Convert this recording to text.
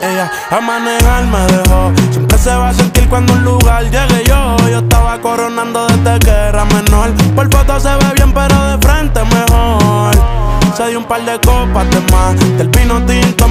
Ella a manejar me dejó. Siempre se va a sentir cuando un lugar llegue yo. Yo estaba coronando desde que era menor. Por foto se ve bien, pero de frente mejor. Se dio un par de copas de más. Del pino tinto